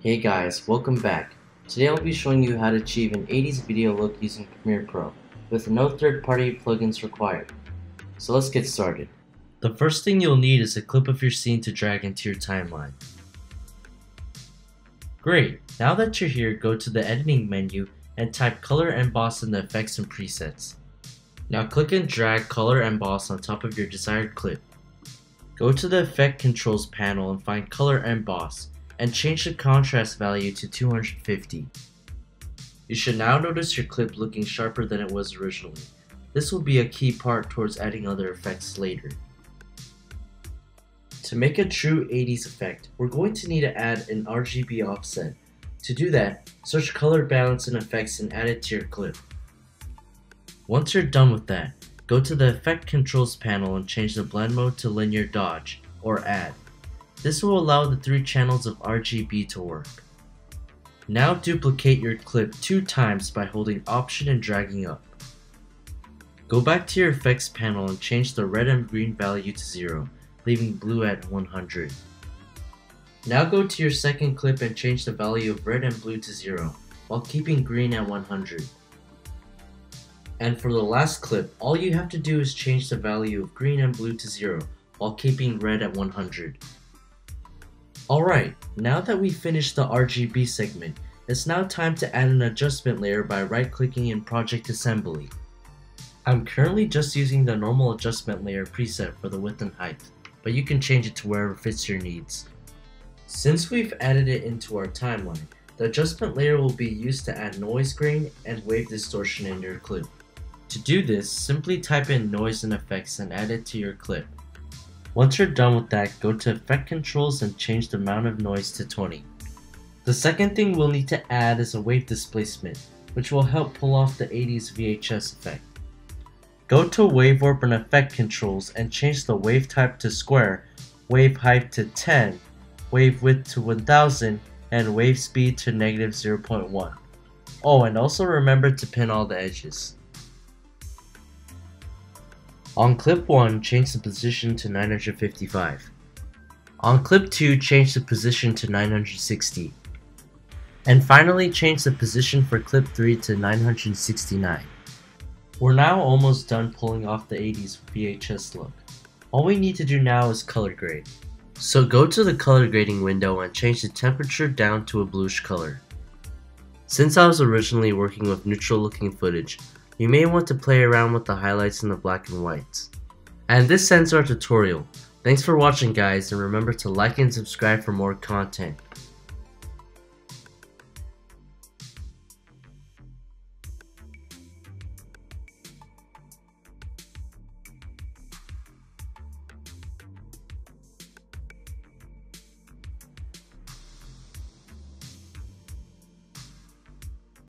Hey guys, welcome back. Today I'll be showing you how to achieve an 80s video look using Premiere Pro, with no third-party plugins required. So let's get started. The first thing you'll need is a clip of your scene to drag into your timeline. Great, now that you're here, go to the editing menu and type color emboss in the effects and presets. Now click and drag color emboss on top of your desired clip. Go to the effect controls panel and find color emboss and change the contrast value to 250. You should now notice your clip looking sharper than it was originally. This will be a key part towards adding other effects later. To make a true 80s effect, we're going to need to add an RGB offset. To do that, search color balance and effects and add it to your clip. Once you're done with that, go to the effect controls panel and change the blend mode to linear dodge, or add. This will allow the three channels of RGB to work. Now duplicate your clip two times by holding option and dragging up. Go back to your effects panel and change the red and green value to 0, leaving blue at 100. Now go to your second clip and change the value of red and blue to 0, while keeping green at 100. And for the last clip, all you have to do is change the value of green and blue to 0, while keeping red at 100. Alright, now that we've finished the RGB segment, it's now time to add an adjustment layer by right-clicking in Project Assembly. I'm currently just using the normal adjustment layer preset for the width and height, but you can change it to wherever fits your needs. Since we've added it into our timeline, the adjustment layer will be used to add noise grain and wave distortion in your clip. To do this, simply type in noise and effects and add it to your clip. Once you're done with that, go to effect controls and change the amount of noise to 20. The second thing we'll need to add is a wave displacement, which will help pull off the 80s VHS effect. Go to wave warp and effect controls and change the wave type to square, wave height to 10, wave width to 1000, and wave speed to negative 0.1. Oh, and also remember to pin all the edges. On clip 1, change the position to 955. On clip 2, change the position to 960. And finally, change the position for clip 3 to 969. We're now almost done pulling off the 80s VHS look. All we need to do now is color grade. So go to the color grading window and change the temperature down to a bluish color. Since I was originally working with neutral looking footage, you may want to play around with the highlights and the black and whites. And this ends our tutorial. Thanks for watching guys and remember to like and subscribe for more content.